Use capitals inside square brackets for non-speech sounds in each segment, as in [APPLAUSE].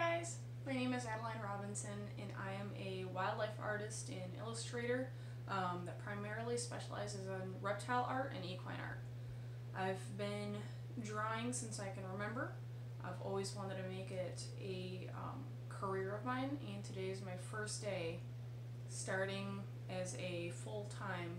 guys, my name is Adeline Robinson and I am a wildlife artist and illustrator um, that primarily specializes in reptile art and equine art. I've been drawing since I can remember. I've always wanted to make it a um, career of mine and today is my first day starting as a full-time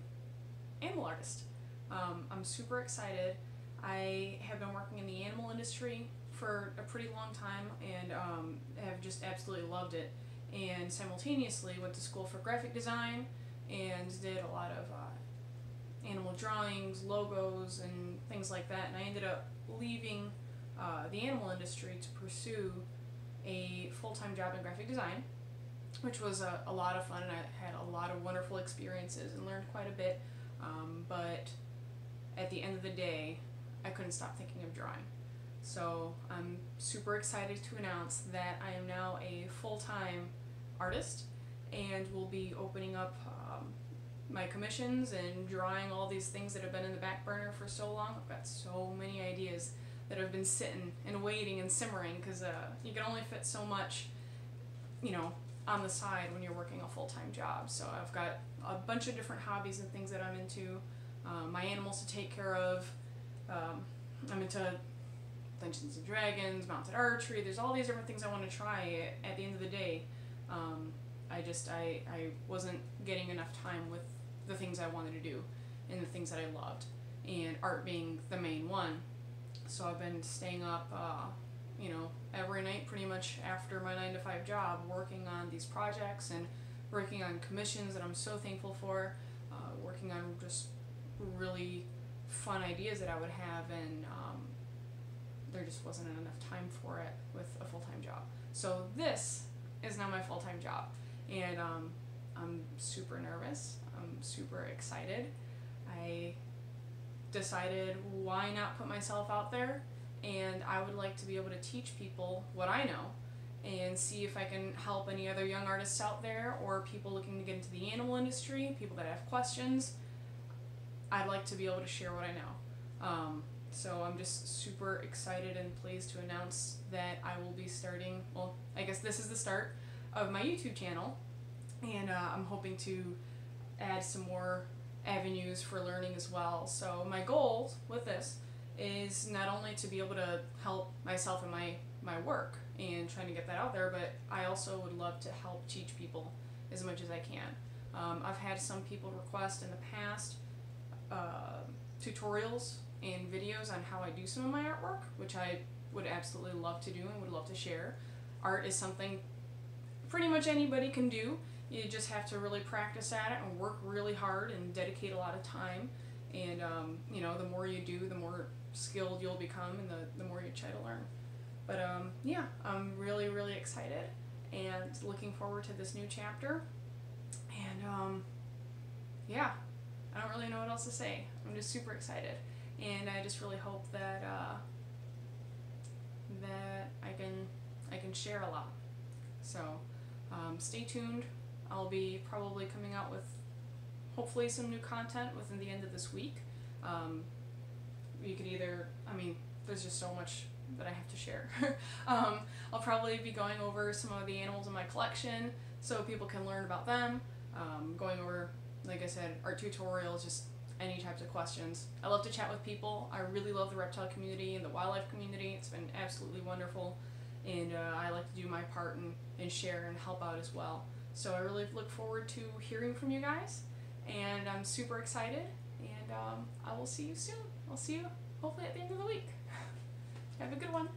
animal artist. Um, I'm super excited. I have been working in the animal industry for a pretty long time and um, have just absolutely loved it. And simultaneously went to school for graphic design and did a lot of uh, animal drawings, logos, and things like that. And I ended up leaving uh, the animal industry to pursue a full-time job in graphic design, which was a, a lot of fun and I had a lot of wonderful experiences and learned quite a bit. Um, but at the end of the day, I couldn't stop thinking of drawing. So I'm super excited to announce that I am now a full-time artist and will be opening up um, my commissions and drawing all these things that have been in the back burner for so long. I've got so many ideas that have been sitting and waiting and simmering because uh, you can only fit so much, you know, on the side when you're working a full-time job. So I've got a bunch of different hobbies and things that I'm into. Um, my animals to take care of. Um, I'm into Dungeons and Dragons, mounted archery. There's all these different things I want to try. At the end of the day, um, I just I I wasn't getting enough time with the things I wanted to do and the things that I loved, and art being the main one. So I've been staying up, uh, you know, every night pretty much after my nine to five job, working on these projects and working on commissions that I'm so thankful for. Uh, working on just really fun ideas that I would have and um, there just wasn't enough time for it with a full-time job. So this is now my full-time job and um, I'm super nervous. I'm super excited. I decided why not put myself out there and I would like to be able to teach people what I know and see if I can help any other young artists out there or people looking to get into the animal industry, people that have questions. I'd like to be able to share what I know. Um, so I'm just super excited and pleased to announce that I will be starting, well, I guess this is the start of my YouTube channel. And uh, I'm hoping to add some more avenues for learning as well. So my goal with this is not only to be able to help myself and my, my work and trying to get that out there, but I also would love to help teach people as much as I can. Um, I've had some people request in the past uh, tutorials and videos on how I do some of my artwork, which I would absolutely love to do and would love to share. Art is something pretty much anybody can do. You just have to really practice at it and work really hard and dedicate a lot of time. And um, you know, the more you do, the more skilled you'll become and the, the more you try to learn. But um, yeah, I'm really, really excited and looking forward to this new chapter. And um, yeah, I don't really know what else to say. I'm just super excited and I just really hope that uh, that I can I can share a lot. So um, stay tuned. I'll be probably coming out with hopefully some new content within the end of this week. Um, you could either I mean there's just so much that I have to share. [LAUGHS] um, I'll probably be going over some of the animals in my collection so people can learn about them. Um, going over, like I said, art tutorials, just any types of questions. I love to chat with people. I really love the reptile community and the wildlife community. It's been absolutely wonderful. And uh, I like to do my part and, and share and help out as well. So I really look forward to hearing from you guys. And I'm super excited. And um, I will see you soon. I'll see you hopefully at the end of the week. [LAUGHS] Have a good one.